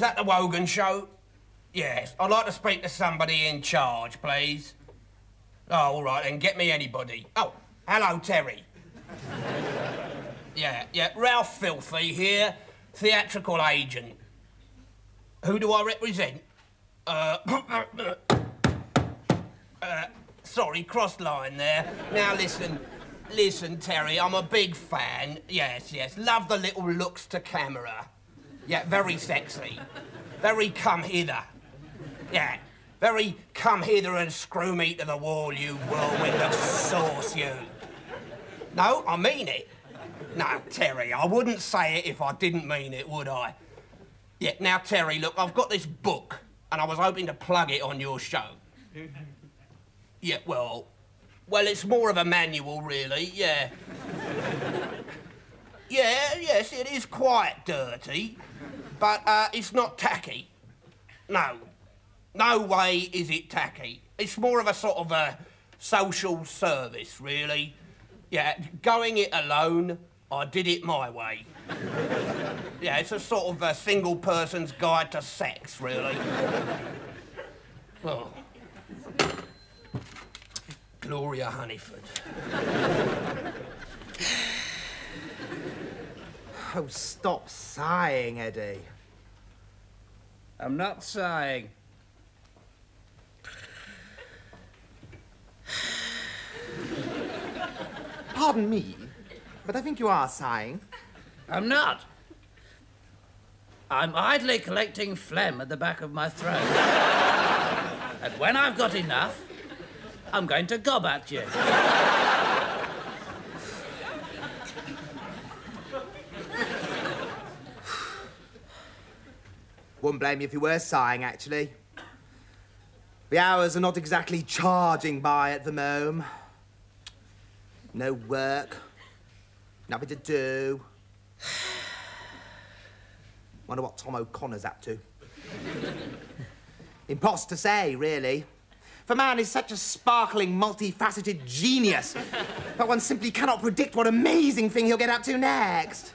is that the Wogan show? Yes, I'd like to speak to somebody in charge, please. Oh, all right, then get me anybody. Oh, hello, Terry. yeah, yeah, Ralph Filthy here, theatrical agent. Who do I represent? Uh, uh, sorry, cross line there. Now listen, listen, Terry, I'm a big fan. Yes, yes, love the little looks to camera. Yeah, very sexy. Very come hither. Yeah, very come hither and screw me to the wall, you whirlwind of sauce, you. No, I mean it. No, Terry, I wouldn't say it if I didn't mean it, would I? Yeah, now, Terry, look, I've got this book, and I was hoping to plug it on your show. Yeah, well, well, it's more of a manual, really, yeah. Yeah, yes, it is quite dirty, but uh, it's not tacky. No, no way is it tacky. It's more of a sort of a social service, really. Yeah, going it alone, I did it my way. yeah, it's a sort of a single person's guide to sex, really. oh. Gloria Honeyford. Oh, stop sighing, Eddie. I'm not sighing. Pardon me, but I think you are sighing. I'm not. I'm idly collecting phlegm at the back of my throat. and when I've got enough, I'm going to gob at you. Wouldn't blame you if you were sighing, actually. The hours are not exactly charging by at the moment. No work. Nothing to do. Wonder what Tom O'Connor's up to. Impossible to say, really. For man is such a sparkling, multifaceted genius that one simply cannot predict what amazing thing he'll get up to next.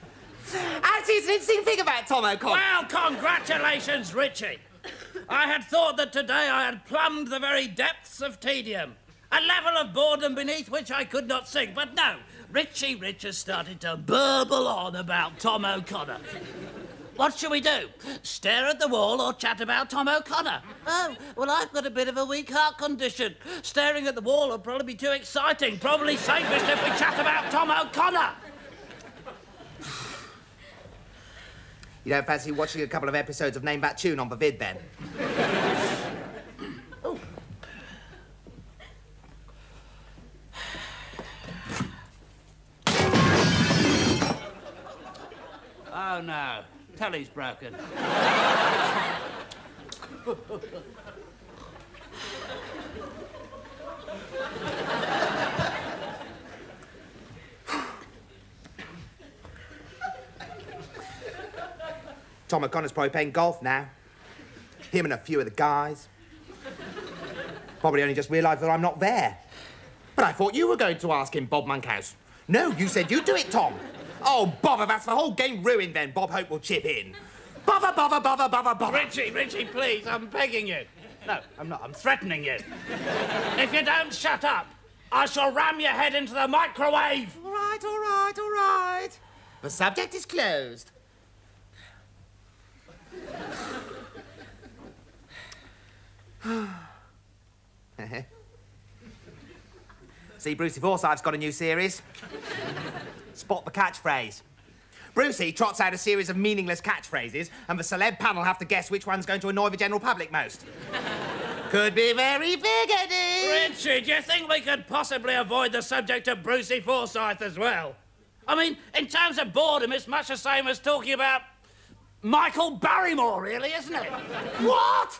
Actually, it's an interesting thing about Tom O'Connor. Well, congratulations, Richie. I had thought that today I had plumbed the very depths of tedium, a level of boredom beneath which I could not sink. But no, Richie Rich has started to burble on about Tom O'Connor. What shall we do? Stare at the wall or chat about Tom O'Connor? Oh, well, I've got a bit of a weak heart condition. Staring at the wall will probably be too exciting. Probably safest if we chat about Tom O'Connor. You don't fancy watching a couple of episodes of Name That Tune on the vid, then? Oh, no. Telly's broken. Tom O'Connor's probably playing golf now. Him and a few of the guys. Probably only just realised that I'm not there. But I thought you were going to ask him, Bob Monkhouse. No, you said you'd do it, Tom. Oh, bother, that's the whole game ruined then. Bob Hope will chip in. Bother, bother, bother, bother, bother. Richie, Richie, please, I'm begging you. No, I'm not. I'm threatening you. if you don't shut up, I shall ram your head into the microwave. All right, all right, all right. The subject is closed. See, Brucey Forsyth's got a new series. Spot the catchphrase. Brucey trots out a series of meaningless catchphrases, and the celeb panel have to guess which one's going to annoy the general public most. Could be very big, Eddie. Richie, do you think we could possibly avoid the subject of Brucey Forsyth as well? I mean, in terms of boredom, it's much the same as talking about Michael Barrymore, really, isn't it? What?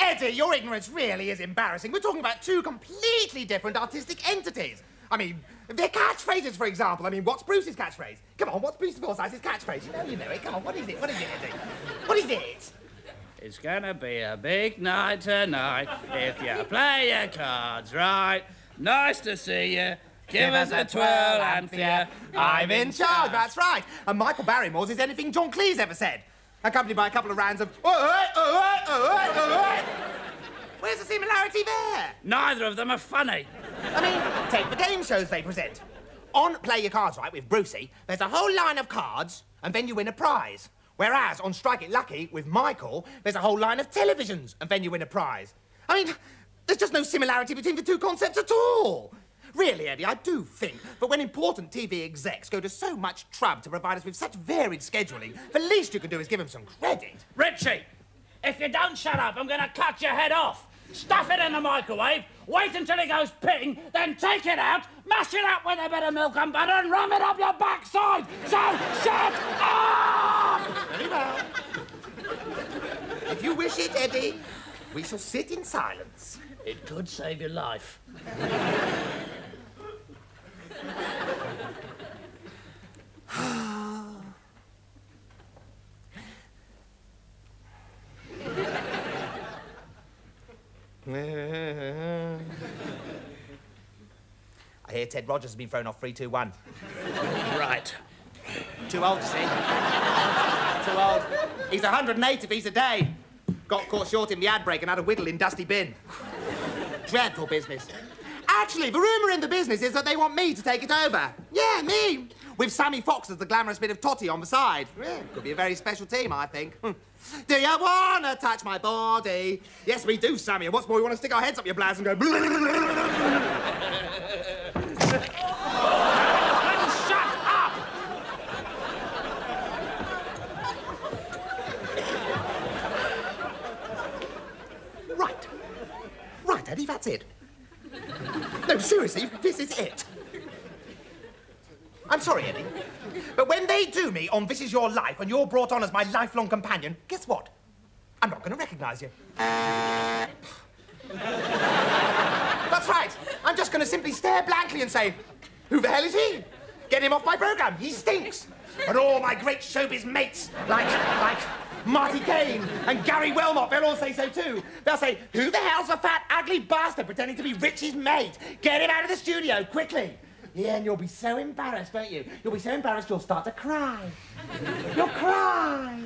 Eddie, your ignorance really is embarrassing. We're talking about two completely different artistic entities. I mean, their catchphrases, for example. I mean, what's Bruce's catchphrase? Come on, what's Bruce Forsyth's catchphrase? You know you know it. Come on, what is it? What is it, Eddie? What is it? It's gonna be a big night tonight if you play your cards right. Nice to see you. Give, us a twirl and fear. I'm in charge, that's right. And Michael Barrymore's is anything John Cleese ever said. accompanied by a couple of rounds of. "Oi, oi, oi, oi, oi." Where's the similarity there? Neither of them are funny. I mean, take the game shows they present. On Play Your Cards Right with Brucey, there's a whole line of cards, and then you win a prize. Whereas on Strike It Lucky with Michael, there's a whole line of televisions, and then you win a prize. I mean, there's just no similarity between the two concepts at all. Really, Eddie, I do think that when important TV execs go to so much trouble to provide us with such varied scheduling, the least you can do is give them some credit. Richie, if you don't shut up, I'm going to cut your head off. Stuff it in the microwave, wait until it goes ping, then take it out, mash it up with a bit of milk and butter, and ram it up your backside. So shut up! Very well. If you wish it, Eddie, we shall sit in silence. It could save your life. Hear Ted Rogers has been thrown off 3 2 1. Right. Too old, you see. Too old. He's 108 if he's a day. Got caught short in the ad break and had a whittle in Dusty Bin. Dreadful business. Actually, the rumour in the business is that they want me to take it over. Yeah, me. With Sammy Fox as the glamorous bit of totty on the side. Yeah, could be a very special team, I think. Hmm. Do you wanna touch my body? Yes, we do, Sammy. And what's more, we want to stick our heads up your blouse and go. Then shut up! Right. Right, Eddie, No, seriously, this is it. I'm sorry, Eddie. But when they do me on This Is Your Life and you're brought on as my lifelong companion, guess what? I'm not going to recognize you. That's right. I'm just going to simply stare blankly and say, Who the hell is he? Get him off my program. He stinks. And all my great showbiz mates, like, like Marti Caine and Gary Wilmot, they'll all say so too. They'll say, Who the hell's a fat, ugly bastard pretending to be Richie's mate? Get him out of the studio, quickly. Yeah, and you'll be so embarrassed, won't you? You'll be so embarrassed you'll start to cry. You'll cry.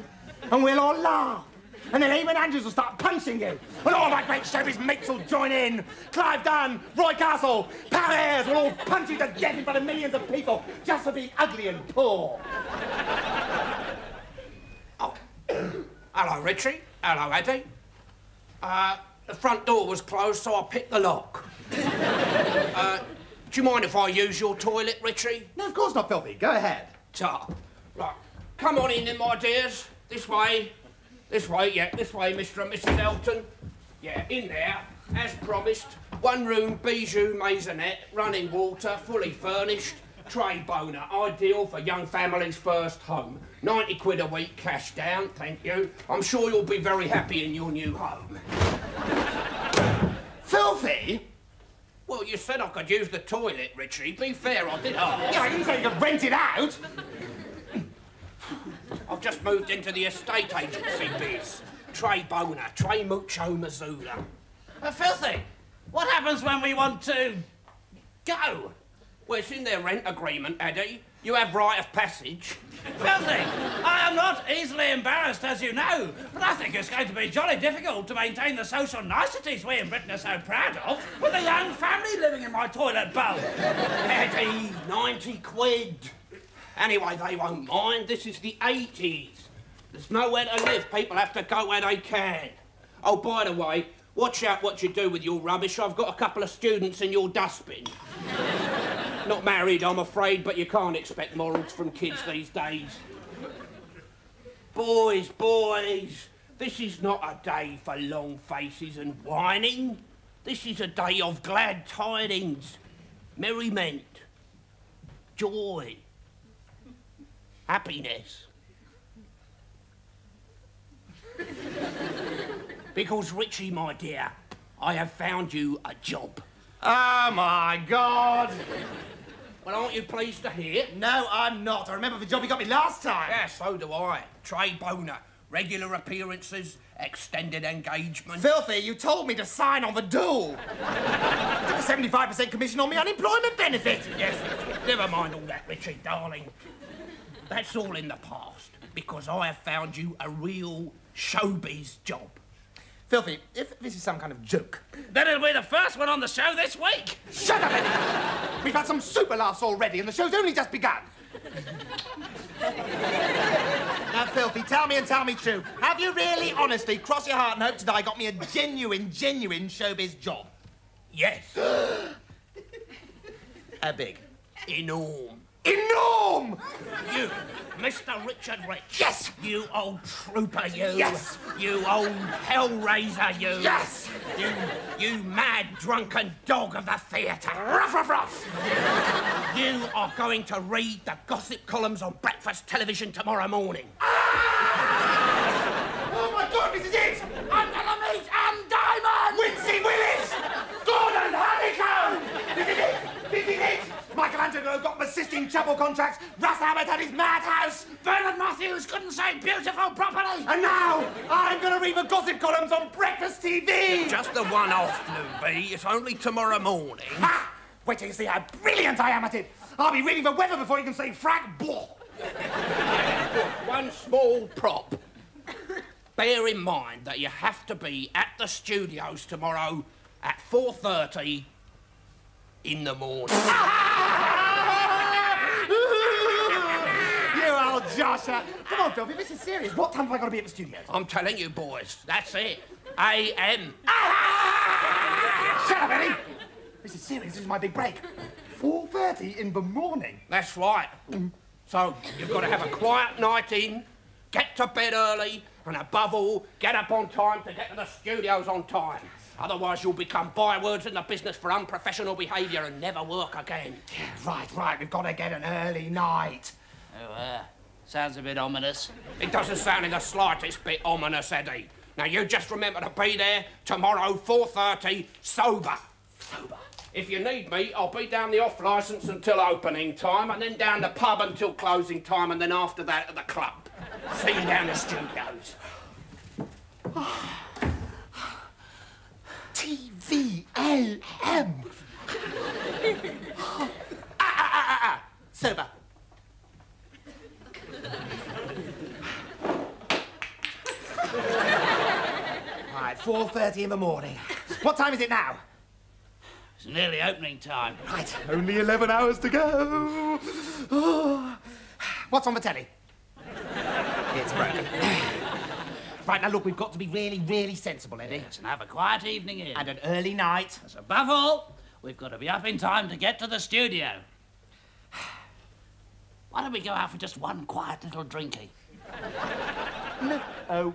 And we'll all laugh. And then Eamonn Andrews will start punching you. And all my great showbiz mates will join in. Clive Dunn, Roy Castle, Pam Ayres will all punch you to death in front of millions of people just for being ugly and poor. Hello, Richie. Hello, Eddie. Uh, the front door was closed, so I picked the lock. uh, do you mind if I use your toilet, Richie? No, of course not, Filthy. Go ahead. Right. Come on in then, my dears. This way. This way, yeah, this way, Mr. and Mrs. Elton. Yeah, in there, as promised. One room, bijou maisonette, running water, fully furnished. Tray boner, ideal for young families' first home. 90 quid a week cash down, thank you. I'm sure you'll be very happy in your new home. Filthy? Well, you said I could use the toilet, Richie. Be fair, I did ask. Yeah, I didn't say you could rent it out. I've just moved into the estate agency biz. Trey Boner, Trey Mucho Missoula. Uh, filthy, what happens when we want to go? Well, it's in their rent agreement, Eddie. You have right of passage. Filthy, I am not easily embarrassed, as you know, but I think it's going to be jolly difficult to maintain the social niceties we in Britain are so proud of with a young family living in my toilet bowl. Eddie, 90 quid. Anyway, they won't mind. This is the 80s. There's nowhere to live. People have to go where they can. Oh, by the way, watch out what you do with your rubbish. I've got a couple of students in your dustbin. Not married, I'm afraid, but you can't expect morals from kids these days. Boys, boys, this is not a day for long faces and whining. This is a day of glad tidings, merriment, joy, happiness. because, Richie, my dear, I have found you a job. Oh, my God. Well, aren't you pleased to hear? No, I'm not. I remember the job you got me last time. Yeah, so do I. Trey Boner. Regular appearances, extended engagement. Filthy, you told me to sign on the duel. Took a 75% commission on the unemployment benefit. Yes, never mind all that, Richie, darling. That's all in the past. because I have found you a real showbiz job. Filthy, if this is some kind of joke. Then it'll be the first one on the show this week. Shut up, Eddie! We've had some super laughs already, and the show's only just begun. now, Filthy, tell me and tell me true. Have you really, honestly, cross your heart and hope to die, got me a genuine, genuine showbiz job? Yes, How big? enorm. Enorm! You, Mr. Richard Rich. Yes! You old trooper, you. Yes! You old hellraiser, you. Yes! You, you mad drunken dog of the theatre. Ruff, ruff, ruff! You are going to read the gossip columns on breakfast television tomorrow morning. Ah! Oh my God, this is it! I'm gonna meet Anne Diamond! Wincey Willis! Gordon Honeycombe! This is it! This is it! Michelangelo got persisting chapel contracts. Russ Abbott had his madhouse. Bernard Matthews couldn't say beautiful properly. And now I'm gonna read the gossip columns on breakfast TV. Just the one-off, Newbie. It's only tomorrow morning. Ha! Wait till you see how uh, brilliant I am at it. I'll be reading the weather before you can say frack blah. One small prop. Bear in mind that you have to be at the studios tomorrow at 4.30 in the morning. Old Come on, Phil, this is serious. What time have I got to be at the studios? I'm telling you, boys, that's it. A.M. Shut up, Eddie! This is serious. This is my big break. 4.30 in the morning. That's right. So you've got to have a quiet night in, get to bed early, and above all, get up on time to get to the studios on time. Otherwise, you'll become bywords in the business for unprofessional behaviour and never work again. Right, right. We've got to get an early night. Oh, uh, sounds a bit ominous. It doesn't sound in the slightest bit ominous, Eddie. Now you just remember to be there tomorrow, 4.30, sober. Sober. If you need me, I'll be down the off licence until opening time, and then down the pub until closing time, and then after that at the club. See you down the studios. TVAM. ah, ah, ah, ah, ah. Sober. Right, 4.30 in the morning. What time is it now? It's nearly opening time. Right, only 11 hours to go. Oh. What's on the telly? It's broken. right, now look, we've got to be really, really sensible, Eddie. Yes, and have a quiet evening in. And an early night. As above all, we've got to be up in time to get to the studio. Why don't we go out for just one quiet little drinky? Oh.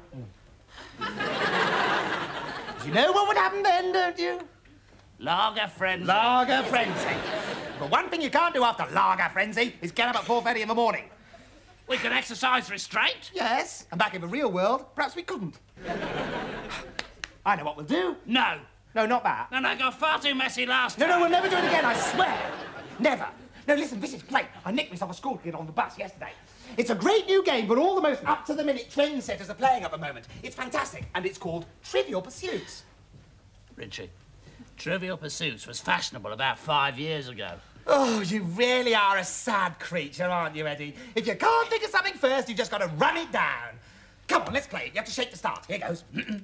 you know what would happen then, don't you? Lager frenzy. Lager frenzy. But one thing you can't do after lager frenzy is get up at 4.30 in the morning. we can exercise restraint. Yes, and back in the real world, perhaps we couldn't. I know what we'll do. No. No, not that. No, no, I got far too messy last No, time. no, we'll never do it again, I swear. Never. No, listen, this is great. I nicked this off a school kid on the bus yesterday. It's a great new game, but all the most up-to-the-minute trendsetters are playing at the moment. It's fantastic, and it's called Trivial Pursuits. Richie, Trivial Pursuits was fashionable about five years ago. Oh, you really are a sad creature, aren't you, Eddie? If you can't think of something first, you've just got to run it down. Come on, let's play it. You have to shake the start. Here goes.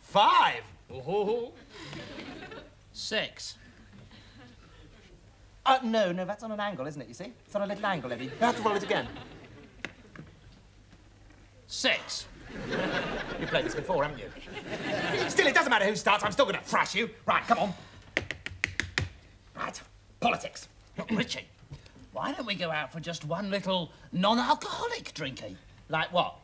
Five. Six. Uh, no, no, that's on an angle, isn't it, you see? It's on a little angle, Eddie. You have to roll it again. Six. You've played this before, haven't you? Still, it doesn't matter who starts. I'm still going to thrash you. Right, come on. Right, politics. Richie, why don't we go out for just one little non-alcoholic drinky? Like what?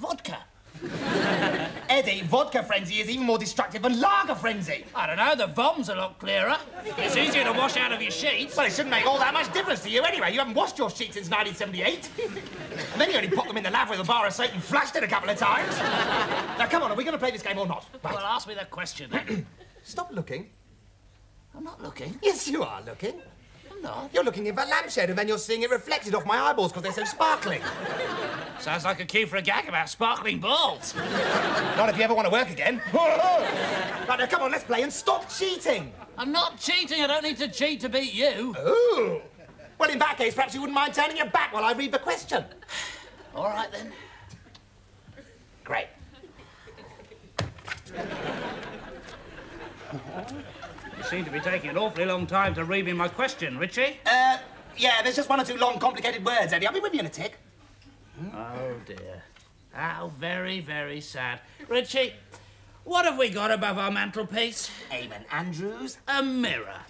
Vodka. Eddie, vodka frenzy is even more destructive than lager frenzy. I don't know, the vom's a lot clearer. It's easier to wash out of your sheets. Well, it shouldn't make all that much difference to you anyway. You haven't washed your sheets since 1978. and then you only put them in the lav with a bar of soap and flashed it a couple of times. now, come on, are we going to play this game or not? Right. Well, ask me that question then. Stop looking. I'm not looking. Yes, you are looking. I'm not. You're looking in that lampshade and then you're seeing it reflected off my eyeballs because they're so sparkling. Sounds like a cue for a gag about sparkling balls. Not if you ever want to work again. right, now, come on, let's play and stop cheating. I'm not cheating. I don't need to cheat to beat you. Ooh. Well, in that case, perhaps you wouldn't mind turning your back while I read the question. All right then. Great. You seem to be taking an awfully long time to read me my question, Richie. Uh, yeah, there's just one or two long, complicated words, Eddie. I'll be with you in a tick. Oh dear. How very, very sad. Richie, what have we got above our mantelpiece? Eamonn Andrews. A mirror.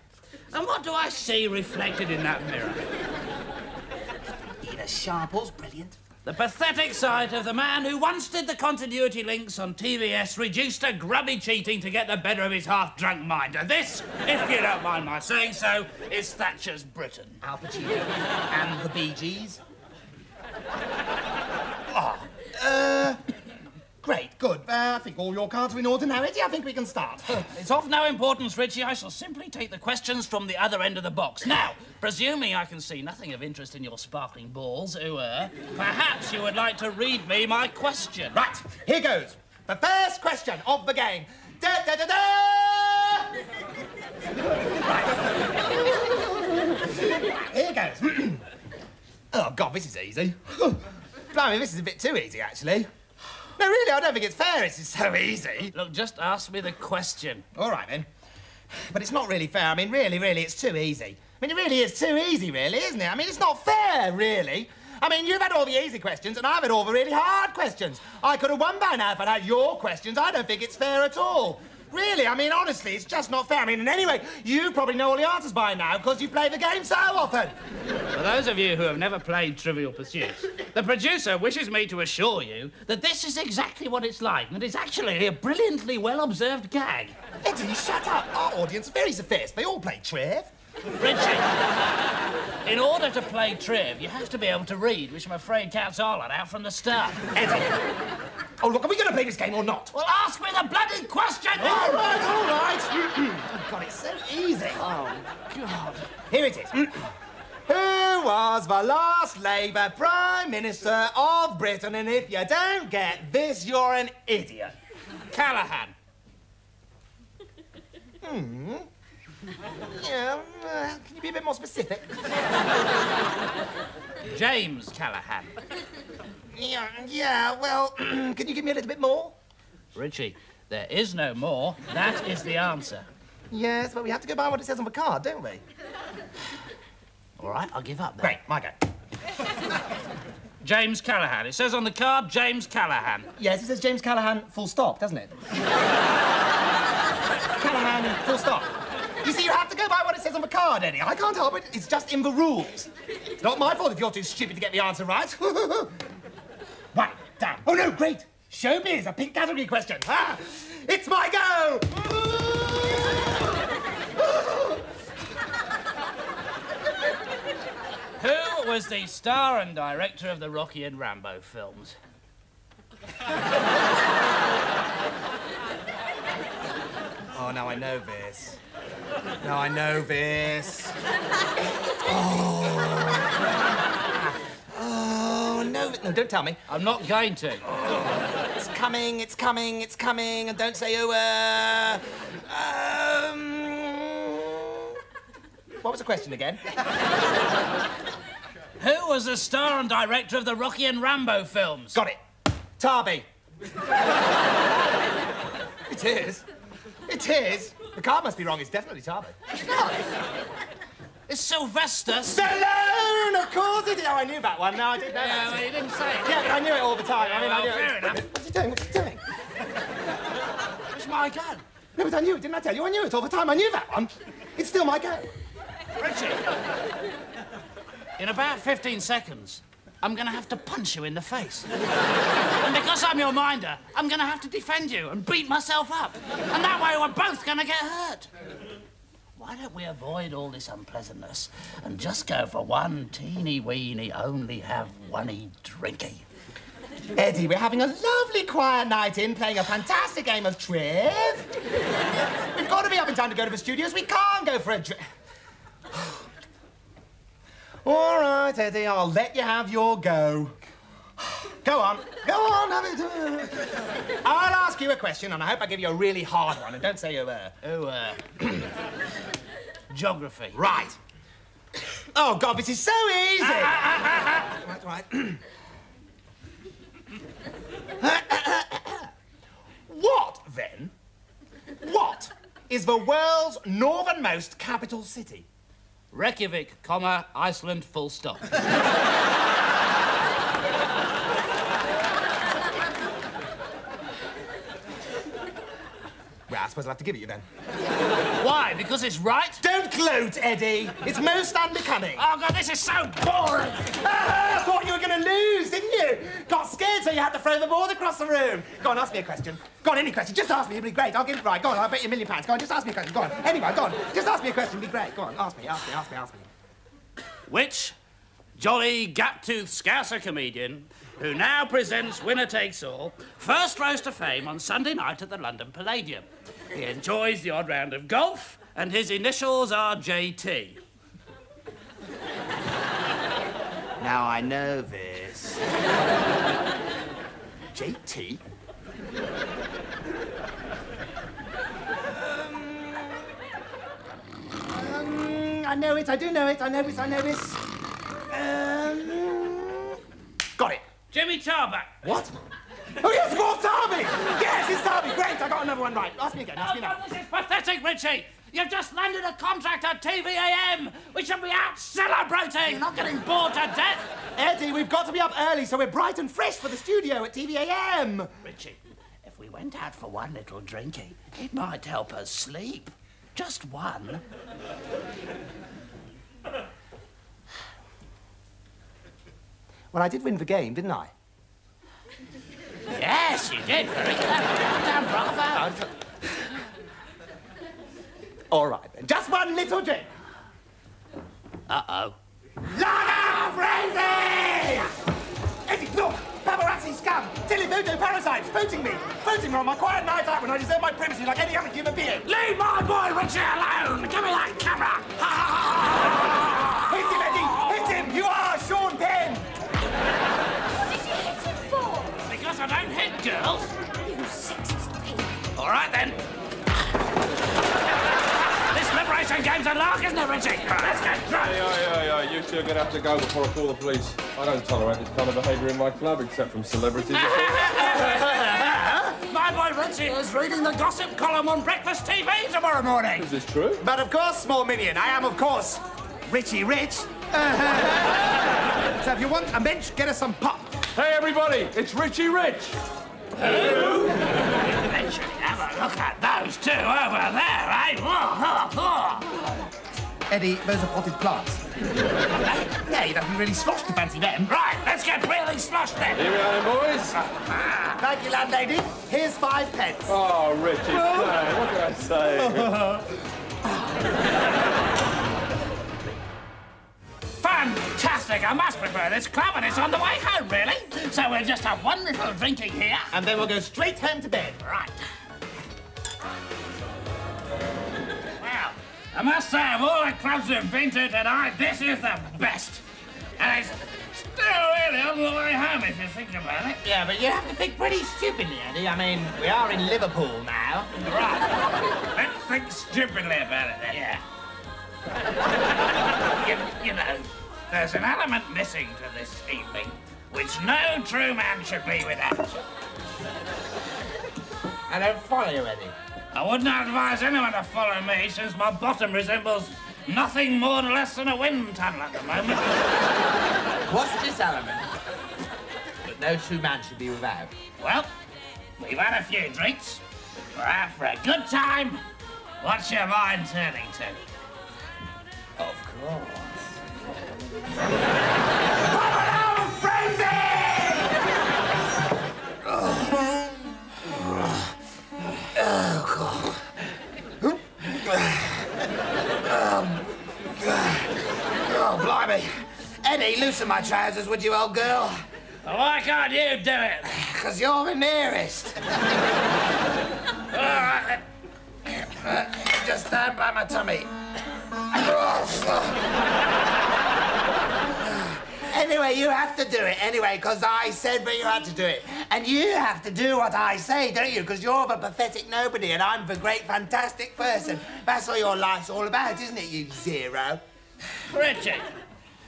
And what do I see reflected in that mirror? Ena Sharples, brilliant. The pathetic sight of the man who once did the continuity links on TVS, reduced to grubby cheating to get the better of his half-drunk mind. And this, if you don't mind my saying so, is Thatcher's Britain. Al Pacino and the Bee Gees. Ah, uh, great, good. Uh, I think all your cards are in order now, Eddie. I think we can start. It's of no importance, Richie. I shall simply take the questions from the other end of the box. Now, presuming I can see nothing of interest in your sparkling balls, ooh, uh, perhaps you would like to read me my question. right, here goes. The first question of the game. Da da da da! right. Here goes. oh, God, this is easy. Blimey, this is a bit too easy, actually. No, really, I don't think it's fair. Is so easy. Look, just ask me the question. All right, then. But it's not really fair. I mean, really, really, it's too easy. I mean, it really is too easy, really, isn't it? I mean, it's not fair, really. I mean, you've had all the easy questions, and I've had all the really hard questions. I could have won by now if I'd had your questions. I don't think it's fair at all. Really, I mean, honestly, it's just not fair. I mean, and anyway, you probably know all the answers by now because you play the game so often. For those of you who have never played Trivial Pursuit, the producer wishes me to assure you that this is exactly what it's like, and it's actually a brilliantly well-observed gag. Eddie, shut up. Our audience is very sophisticated. They all play Trev. Richie, in order to play Triv, you have to be able to read, which I'm afraid counts all that out from the start. Eddie. Oh, look, are we going to play this game or not? Well, ask me the bloody question! All right, all right. oh, God, it's so easy. Oh, God. Here it is. Who was the last Labour Prime Minister of Britain? And if you don't get this, you're an idiot. Callaghan. Hmm. Yeah, uh, can you be a bit more specific? James Callaghan. Yeah, yeah, well, can you give me a little bit more? Richie, there is no more. That is the answer. Yes, but we have to go by what it says on the card, don't we? All right, I'll give up then. Great, my go. James Callaghan. It says on the card, James Callaghan. Yes, it says James Callaghan, full stop, doesn't it? Callaghan, full stop. You see, you have to go by what it says on the card, Eddie. I can't help it. It's just in the rules. It's not my fault if you're too stupid to get the answer right. right, down. Oh, no, great. Showbiz, a pink category question. Ah, it's my go. Who was the star and director of the Rocky and Rambo films? Oh, now I know this. Now I know this. Oh. Oh, no, no, don't tell me. I'm not going to. It's coming, it's coming, it's coming, and don't say, oh, uh. Um. What was the question again? Who was the star and director of the Rocky and Rambo films? Got it. Tarby. it is. It is. The card must be wrong. It's definitely Tarby. It's not. It's Sylvester. Stallone! Of course it is. Oh, I knew that one. No, I didn't know Yeah, that. well, you didn't say it. Yeah, I knew it all the time. I mean, I knew fair it. enough. What's he doing? What's he doing? It's my go. No, but I knew it. Didn't I tell you? I knew it all the time. I knew that one. It's still my go. Richie. In about 15 seconds, I'm going to have to punch you in the face. and because I'm your minder, I'm going to have to defend you and beat myself up. And that way we're both going to get hurt. Why don't we avoid all this unpleasantness and just go for one teeny weeny, only have one-y drinky? Eddie, we're having a lovely quiet night in, playing a fantastic game of Triv. We've got to be up in time to go to the studios. We can't go for a drink. All right, Eddie, I'll let you have your go. Go on, go on, have it. I'll ask you a question, and I hope I give you a really hard one, and don't say you uh. Oh, uh, geography. Right. Oh, God, this is so easy. right, right. What, then? What is the world's northernmost capital city? Reykjavik, comma, Iceland, full stop. suppose I'll have to give it you then. Why? Because it's right? Don't gloat, Eddie. It's most unbecoming. Oh, God, this is so boring. Ah, thought you were going to lose, didn't you? Got scared, so you had to throw the board across the room. Go on, ask me a question. Go on, any question. Just ask me. It'll be great. I'll get it right. Go on, I'll bet you a million pounds. Go on, just ask me a question. Go on. Anyway, go on. Just ask me a question. It'll be great. Go on, ask me, ask me, ask me, ask me. Which jolly gap-toothed Scouser comedian who now presents Winner Takes All, first rose to fame on Sunday night at the London Palladium. He enjoys the odd round of golf, and his initials are JT. Now I know this. JT? Um, I know it, I do know it, I know this, I know this. Um, got it. Jimmy Tarbuck. What? Oh, yes, of course, Tarby! Yes, it's Tarby. Great, I got another one right. Ask me again, ask Oh, me no, now. this is pathetic, Richie. You've just landed a contract at TVAM. We should be out celebrating, not getting bored to death. Eddie, we've got to be up early so we're bright and fresh for the studio at TVAM. Richie, if we went out for one little drinky, it might help us sleep. Just one. Well, I did win the game, didn't I? Yes, you did. Very clever. Bravo. All right, then. Just one little drink. Uh-oh. Lager Frenzy! Eddie, look! Paparazzi scum! Televoto parasites voting me! Voting me on my quiet night out when I deserve my privacy like any other human being! Leave my boy Richie alone. Give me that camera. Liberation game's a lark, isn't it, Richie? Let's get drunk. Yeah, yeah, yeah. You two are going to have to go before I call the police. I don't tolerate this kind of behaviour in my club, except from celebrities. My boy Richie is reading the gossip column on breakfast TV tomorrow morning. Is this true? But of course, small minion, I am, of course, Richie Rich. so if you want a bench, get us some pop. Hey, everybody! It's Richie Rich! Eventually, have a look at those two over there, eh? Eddie, those are potted plants. yeah, you'd have to be really sloshed to fancy them. Right, let's get really sloshed then. Here we are, boys. Ah, thank you, landlady. Here's five pence. Oh, Richie, man, what can I say? Fantastic! I must prefer this club, and it's on the way home, really. So we'll just have one little drinking here. And then we'll go straight home to bed. Right. I must say, of all the clubs we've been to tonight, this is the best. And it's still really on the way home, if you think about it. Yeah, but you have to think pretty stupidly, Eddie. I mean, we are in Liverpool now. Right. Let's think stupidly about it then. Yeah. you, you know, there's an element missing to this evening which no true man should be without. I don't follow you, Eddie. I wouldn't advise anyone to follow me since my bottom resembles nothing more or less than a wind tunnel at the moment. What's this element? But no true man should be without. well, we've had a few drinks. We're out for a good time. What's your mind turning to? Of course. loosen my trousers, would you, old girl? Oh, Why can't you do it? Because you're the nearest. All right, Just stand by my tummy. anyway, you have to do it anyway, because I said that you had to do it. And you have to do what I say, don't you? Because you're the pathetic nobody and I'm the great fantastic person. That's what your life's all about, isn't it, you zero? Richie,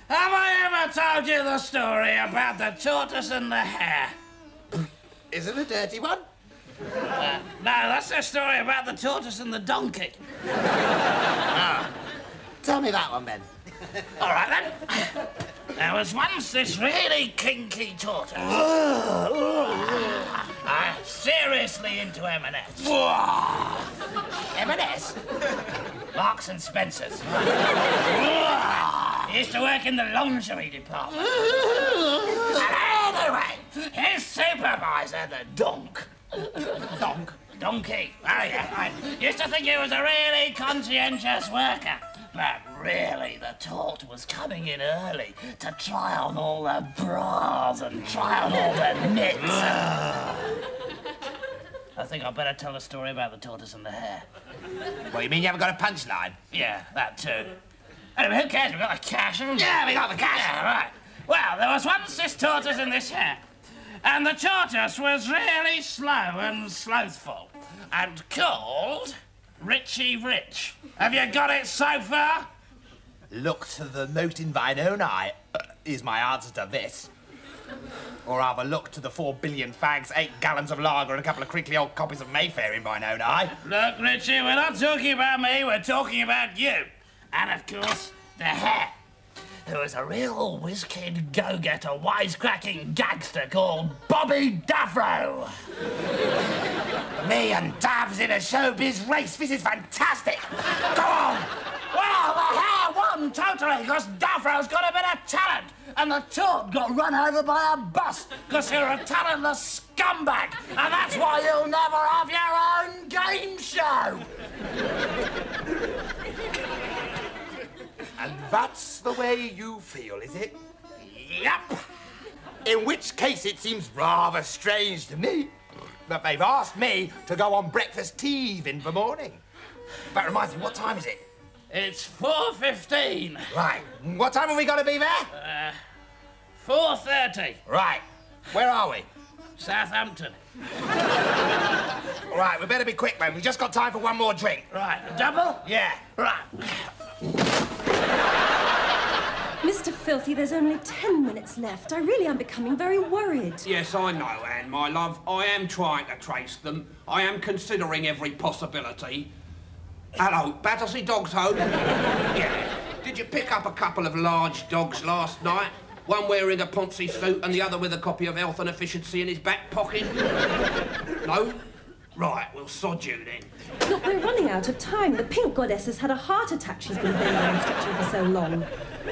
have I ever told you the story about the tortoise and the hare? Is it a dirty one? No, that's the story about the tortoise and the donkey. Tell me that one, then. All right then. There was once this really kinky tortoise. uh, seriously into M&S. M&S? Marks and Spencers. he used to work in the lingerie department. and anyway, his supervisor, the donk. Donk. Donkey. Oh, yeah. I used to think he was a really conscientious worker. But really, the tort was coming in early to try on all the bras and try on all the knits. I think I'd better tell a story about the tortoise and the hare. What, you mean you haven't got a punchline? Yeah, that too. Anyway, who cares? We've got the cash, haven't we? Yeah, we got the cash. Yeah, right. Well, there was once this tortoise and this hare. And the tortoise was really slow and slothful. And called Richie Rich. Have you got it so far? Look to the mote in thine own eye uh, is my answer to this. Or rather, look to the four billion fags, eight gallons of lager, and a couple of crinkly old copies of Mayfair in mine own eye. Look, Richie, we're not talking about me, we're talking about you. And of course, the hare. Who is a real whiz-kid go-getter, wisecracking gangster called Bobby Davro. Me and Davs in a showbiz race. This is fantastic. Go on. Well, the hare won totally because Davro's got a bit of talent. And the tort got run over by a bus because you're a talentless scumbag. And that's why you'll never have your own game show. And that's the way you feel, is it? Yep. In which case, it seems rather strange to me that they've asked me to go on breakfast tea in the morning. That reminds me, what time is it? It's 4.15. Right. What time have we got to be there? Uh, 4.30. Right. Where are we? Southampton. Right, we better be quick, man. We've just got time for one more drink. Right, a double? Yeah. Right. Mr. Filthy, there's only ten minutes left. I really am becoming very worried. Yes, I know, Anne, my love. I am trying to trace them. I am considering every possibility. Hello, Battersea Dogs Home? yeah. Did you pick up a couple of large dogs last night? One wearing a Ponzi suit and the other with a copy of Health and Efficiency in his back pocket? no? Right, we'll sod you then. Look, we're running out of time. The pink goddess has had a heart attack. She's been bending and stretching for so long.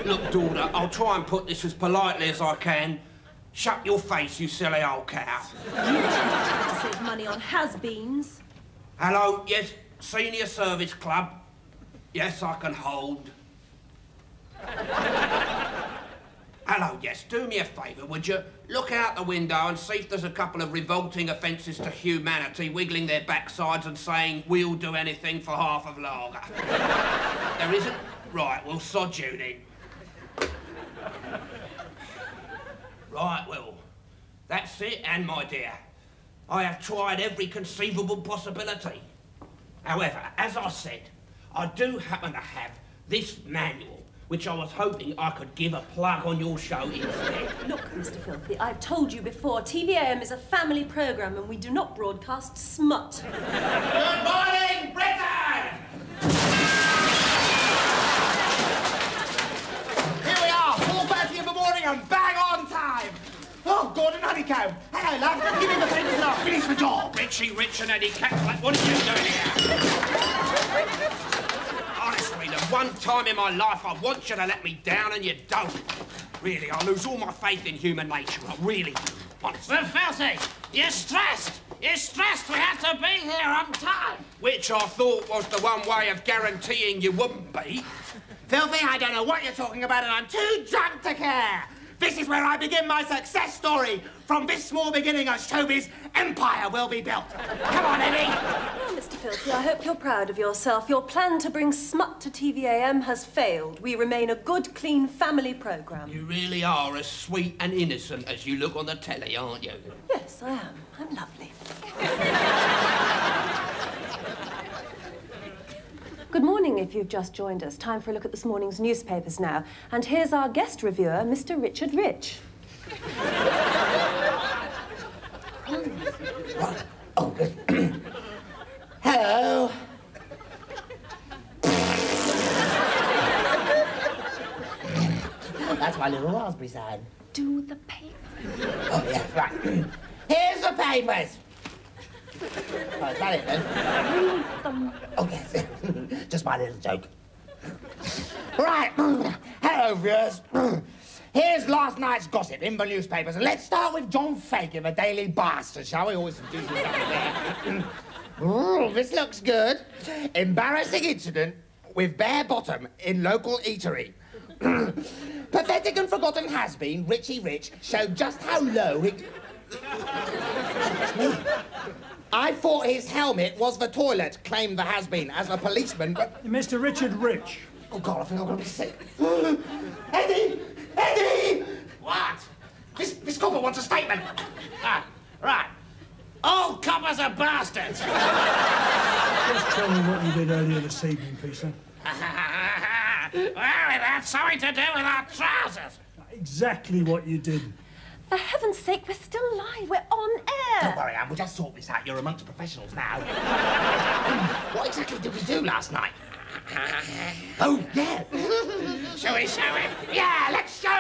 Look, daughter, I'll try and put this as politely as I can. Shut your face, you silly old cow. You to save money on has-beens. Hello, yes, senior service club. Yes, I can hold. Hello, yes, do me a favour, would you? Look out the window and see if there's a couple of revolting offences to humanity wiggling their backsides and saying, we'll do anything for half of lager. there isn't? Right, we'll sod you then. Right, well, that's it, and my dear. I have tried every conceivable possibility. However, as I said, I do happen to have this manual, which I was hoping I could give a plug on your show instead. Look, Mr. Filthy, I've told you before, TVAM is a family programme and we do not broadcast smut. Good morning, Britain! Here we are, 4.30 in the morning and bang on time. Oh, Gordon Honeycombe. Hello, love. Give me the papers and I'll finish the job. Richie Rich and Eddie Catflap, what are you doing here? One time in my life I want you to let me down and you don't. Really, I lose all my faith in human nature. I really do. Honestly. Filthy. You're stressed. You're stressed. We have to be here on time. Which I thought was the one way of guaranteeing you wouldn't be. Filthy, I don't know what you're talking about and I'm too drunk to care. This is where I begin my success story. From this small beginning, a showbiz empire will be built. Come on, Eddie. Well, Mr. Filthy, I hope you're proud of yourself. Your plan to bring smut to TVAM has failed. We remain a good, clean family programme. You really are as sweet and innocent as you look on the telly, aren't you? Yes, I am. I'm lovely. Good morning if you've just joined us. Time for a look at this morning's newspapers now. And here's our guest reviewer, Mr. Richard Rich. what? Oh, hello. That's my little raspberry sign. Do the papers. Oh, yes, right. Here's the papers. Oh, is that it then? Oh, yes. Just my little joke. Right. Hello, viewers. Here's last night's gossip in the newspapers. Let's start with John Fake in the Daily Bastard, shall we? Always do something there. Ooh, this looks good. Embarrassing incident with bare bottom in local eatery. Pathetic and forgotten has been, Richie Rich, showed just how low he. That's me. I thought his helmet was the toilet, claimed the has been, as a policeman, but. Mr. Richard Rich. Oh, God, I think I'm going to be sick. Eddie! Eddie! What? This, this copper wants a statement. Ah, right. All coppers are bastards. Just tell me what you did earlier this evening, Peter. well, it had something to do with our trousers. Exactly what you did. For heaven's sake, we're still live. We're on air. Don't worry, Anne, we'll just sort this out. You're amongst professionals now. what exactly did we do last night? oh, yeah. Shall we show it? Yeah, let's show the world!